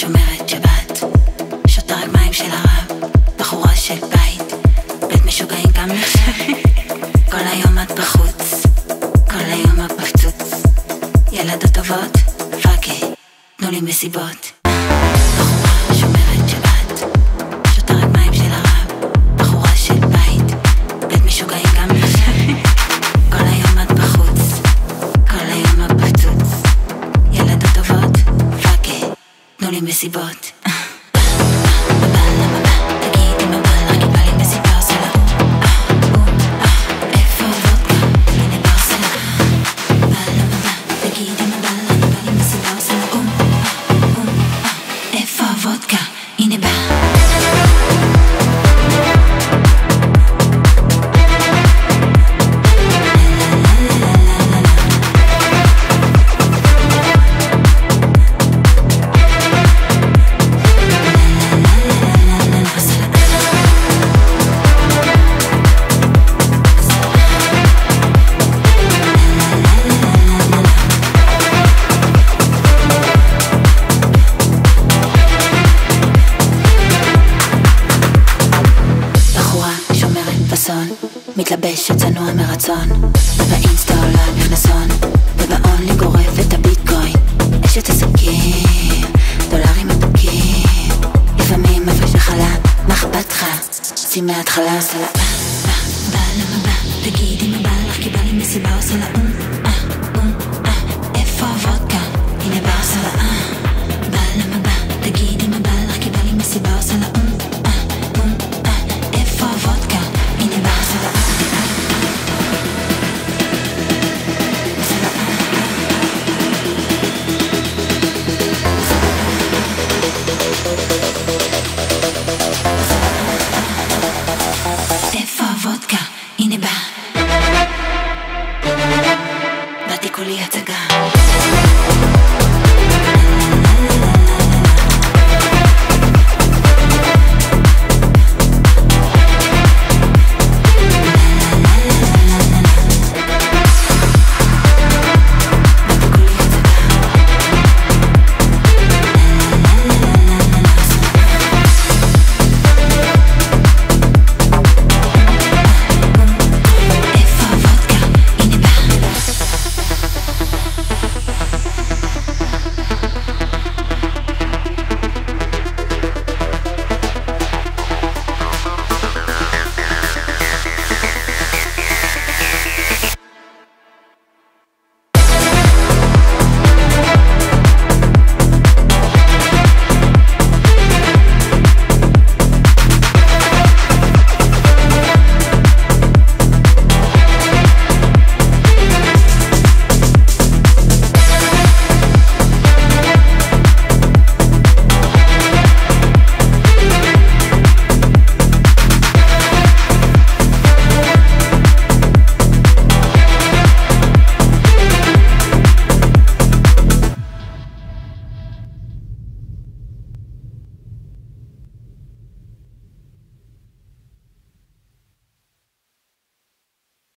שומרת שבת, שותה רגליים של הרב, בחורה של בית, בית משוגעים גם נחשב. כל היום את בחוץ, כל היום את מפצוץ, ילדות טובות, fuck תנו לי מסיבות. מיליונים מסיבות. מתלבש צנוע מרצון ובאינסטה עולה נכנסון ובאונלי גורף את הביטקוין אשת עסקים, דולרים מפקים לפעמים מפריש החלה, מה אכפת לך? שים מההתחלה סלאפה בא, בא, למה בא? תגידי מה בא לך? כי בא לי מסיבה או סלאם vodka in a back.